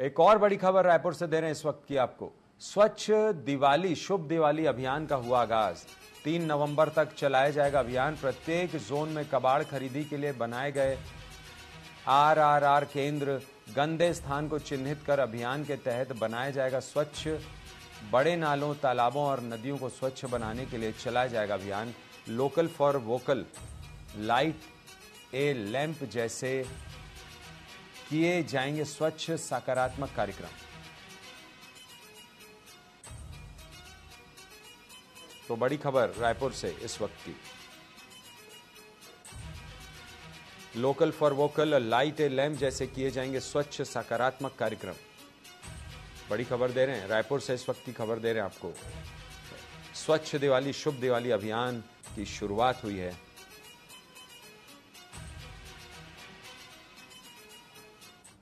एक और बड़ी खबर रायपुर से दे रहे हैं इस वक्त की आपको। स्वच्छ दिवाली, शुभ दिवाली अभियान का हुआ आगाज़। तीन नवंबर तक चलाया जाएगा अभियान। प्रत्येक जोन में कबाड़ खरीदी के लिए बनाए गए आरआरआर केंद्र गंदे स्थान को चिन्हित कर अभियान के तहत बनाया जाएगा स्वच्छ। बड़े नालों, तालाबों और नदियों को स्वच्छ बनाने के लिए चलाया जाएगा अभियान। Local for vocal, light a lamp जैसे किए जाएँगे स्वच्छ सकारात्मक कार्यक्रम। तो बड़ी खबर रायपुर से इस वक्त की। Local for vocal light a lamp जैसे किए जाएँगे स्वच्छ सकारात्मक कार्यक्रम। बड़ी खबर दे रहे हैं, रायपुर से इस वक्त की खबर दे रहे हैं आपको। स्वच्छ दिवाली, शुभ दिवाली अभियान की शुरुआत हुई है।